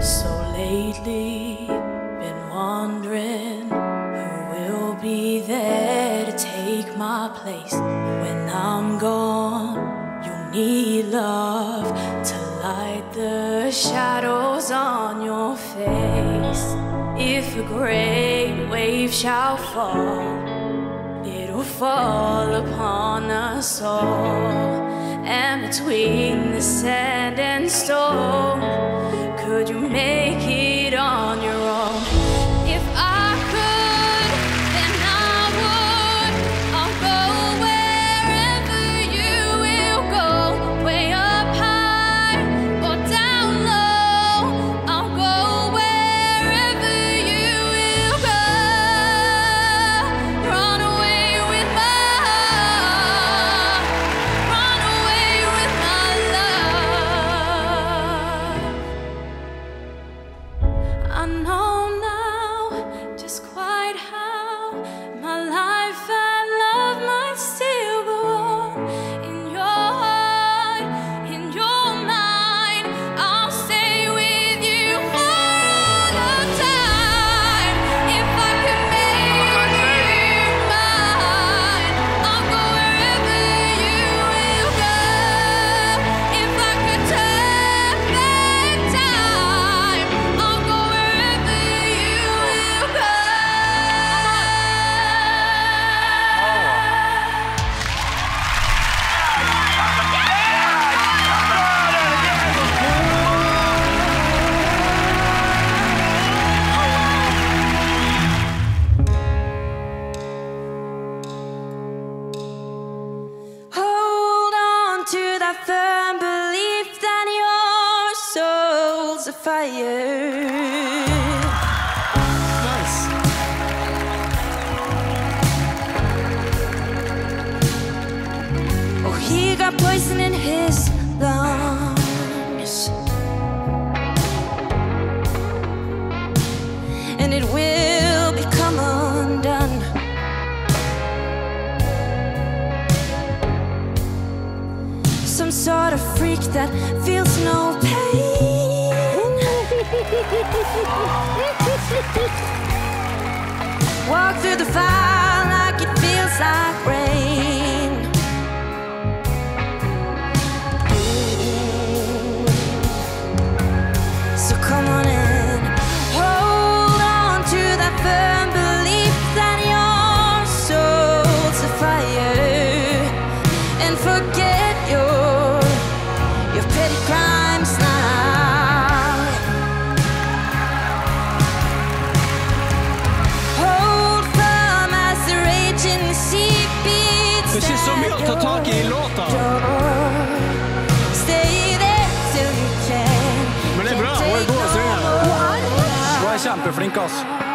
So lately, been wondering who will be there to take my place when I'm gone. You need love to light the shadows on your face. If a great wave shall fall, it'll fall upon us all. And between the sand and stone, tired. Oh, he got poison in his lungs, and it will become undone. Some sort of freak that feels no. Walk through the fire like it feels like rain. så mye å ta tak i i låta. Men det er bra. Hun er god til å synge. Hun er kjempeflink, altså.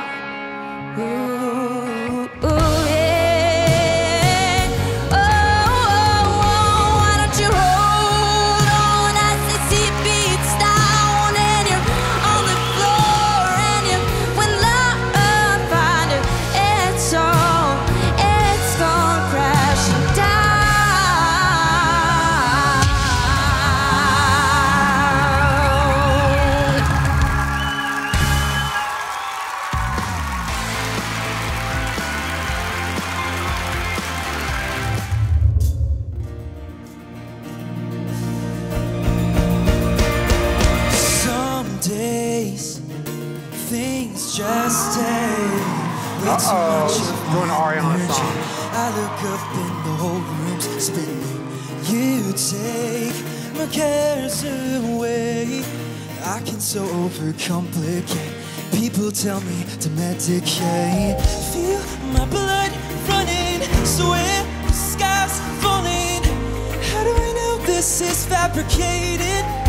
cares away. I can so overcomplicate. People tell me to medicate. Feel my blood running, swear skies falling. How do I know this is fabricated?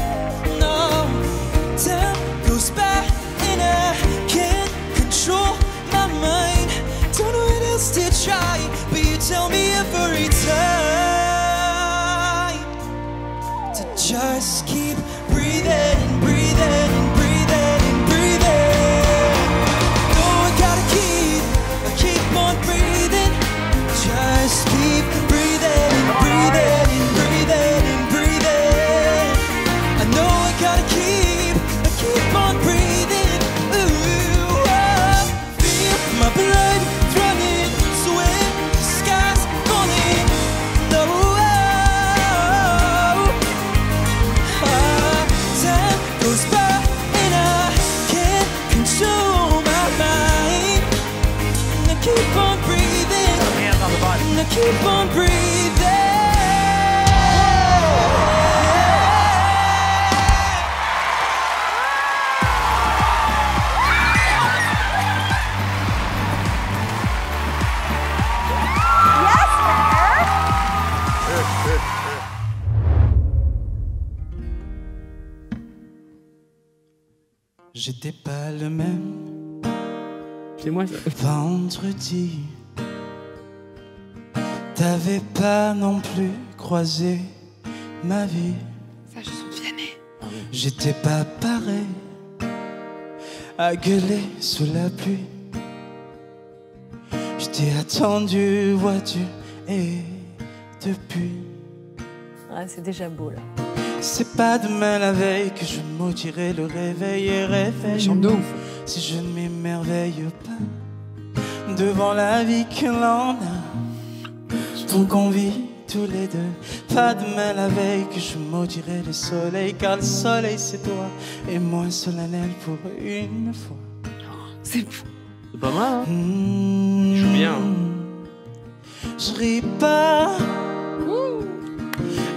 J'étais pas le même C'est moi ça. vendredi. T'avais pas non plus croisé ma vie. Ça, je suis Vianney. J'étais pas pareil à gueuler sous la pluie. Je t'ai attendu, vois-tu, et depuis. Ah, c'est déjà beau là. C'est pas demain la veille que je maudirai le réveil et réveille. Chante de ouf. Si je ne m'émerveille pas devant la vie que l'on a, tout qu'on vit tous les deux. Pas demain la veille que je maudirai le soleil, car le soleil c'est toi et moi solennel pour une fois. C'est fou. C'est pas mal, hein Mmh. joue bien. Je ris pas.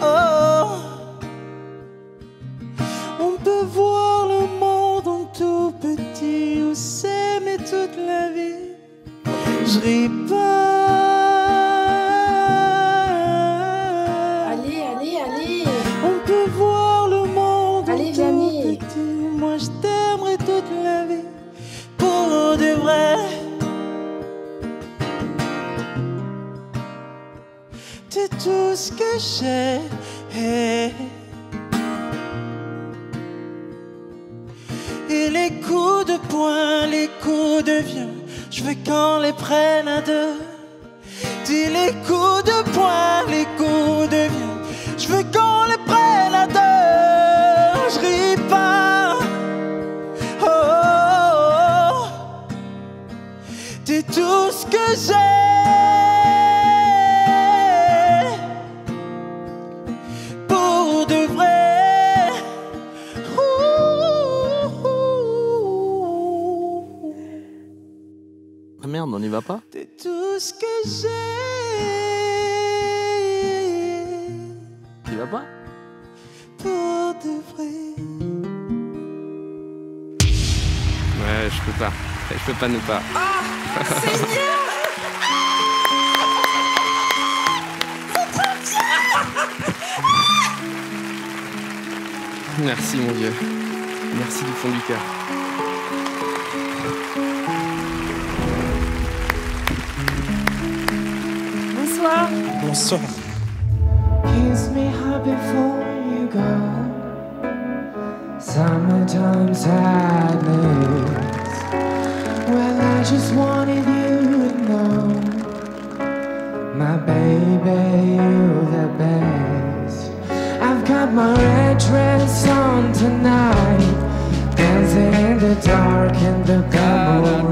Oh. Petit ou s'aimer toute la vie. Je ris pas. Allez, allez, allez. On peut voir le monde Allez, tout petit. Moi, je t'aimerai toute la vie pour de vrai. T'es tout ce que j'ai. Je veux qu'on les prenne à deux. Dis les coups de poing, les coups de vieux, je veux qu'on les prenne à deux. Je ris pas. Oh, oh, oh. T'es tout ce que j'ai. Tout ce que j'ai. Tu vas pas? Pour de vrai. Ouais, je peux pas. Je peux pas ne pas. Merci mon Dieu. Merci du fond du cœur. Bonsoir. Bonsoir. Kiss me hard before you go. Summertime sadness. Well, I just wanted you to know, my baby, you're the best. I've got my red dress on tonight, dancing in the dark in the double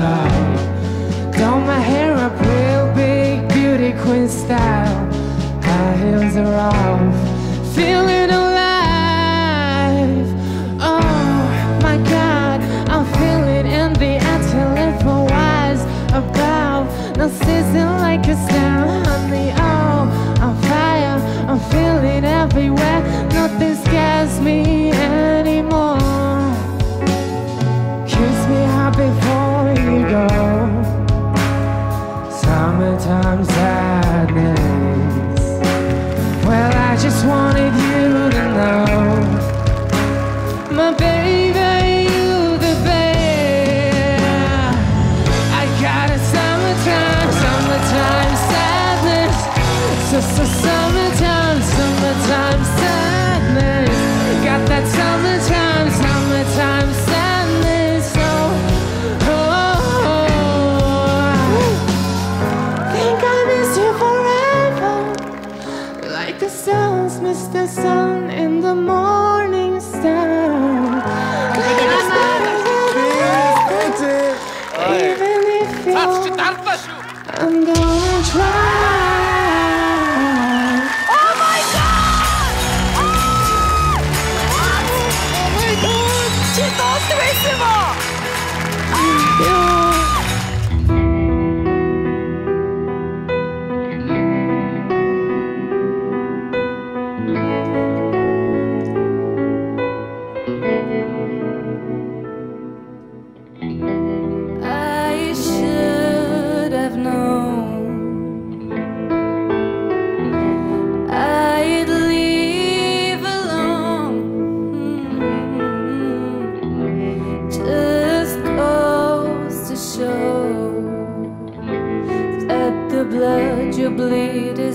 got a summertime, summertime sadness. Got that summertime, summertime sadness. Oh, oh, oh. Think I miss you forever. Like the stars miss the sun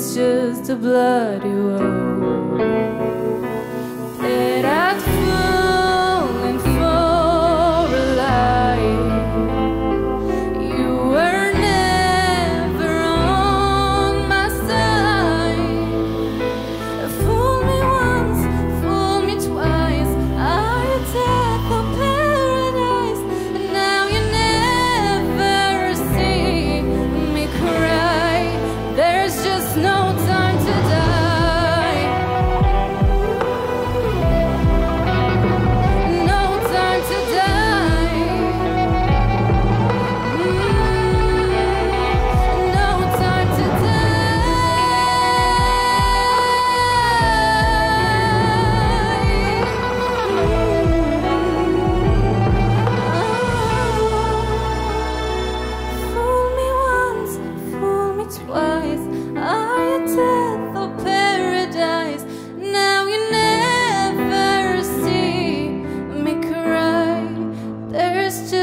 it's just a bloody road. notes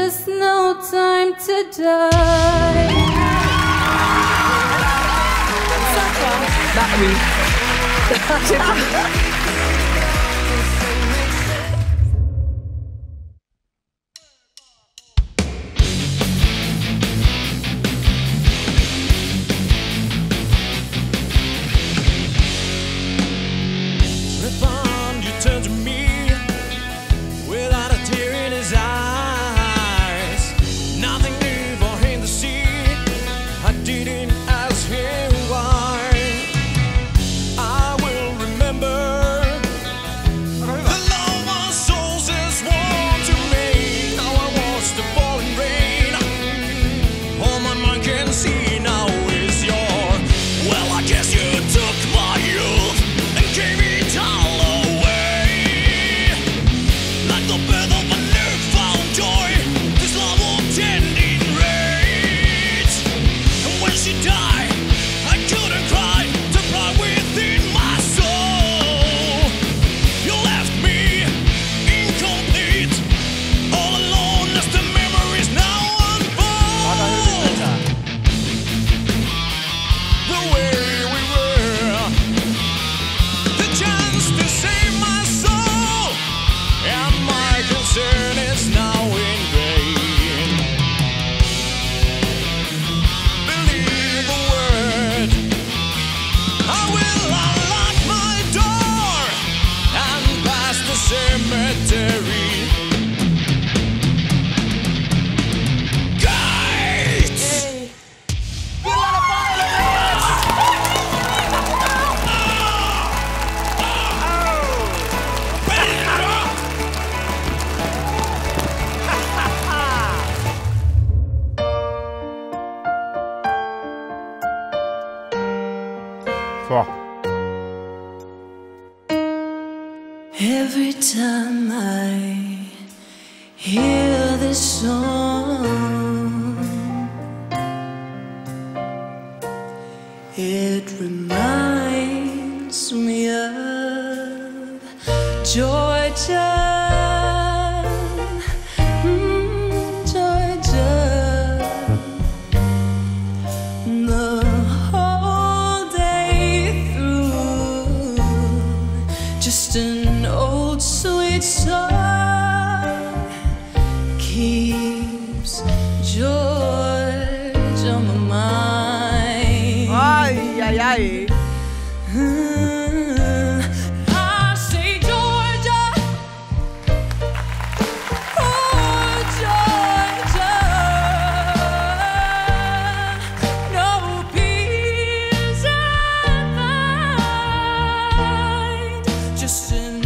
there's no time to die. That, I mean... 是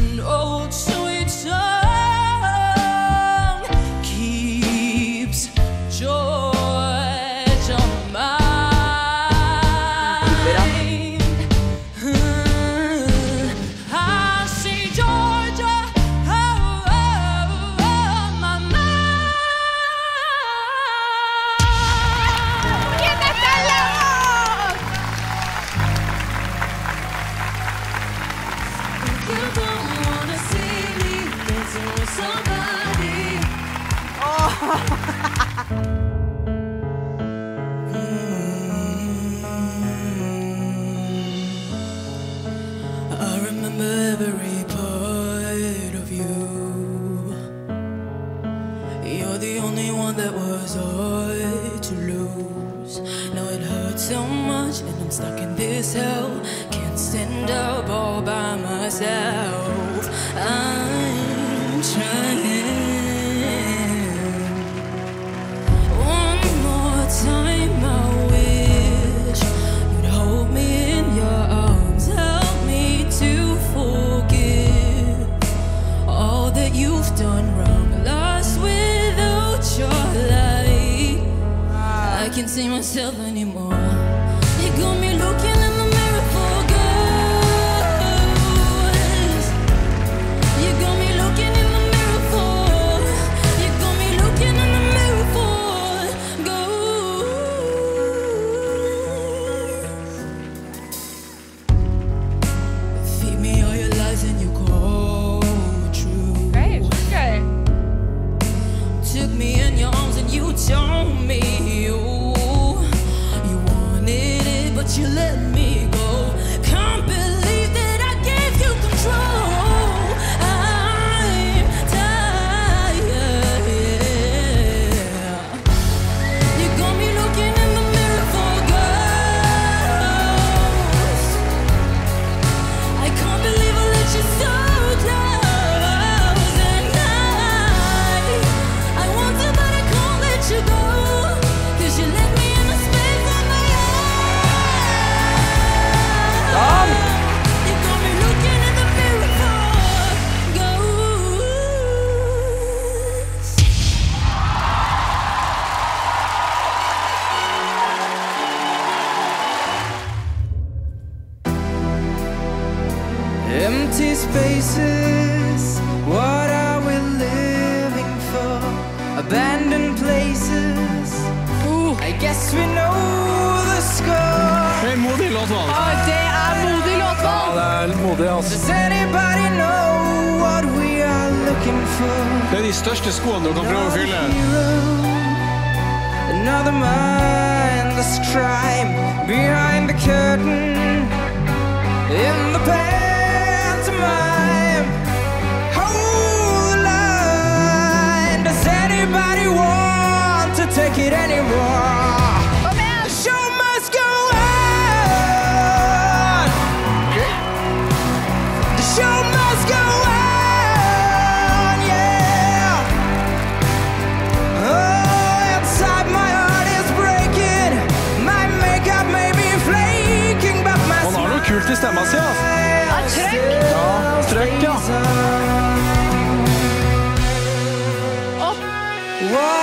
myself anymore. you let me Does anybody know Det er de største skoene du kan prøve å fylle. Another mindless crime behind the curtain in the past. dama trøkk. Ja, trøkk, ja. Opp.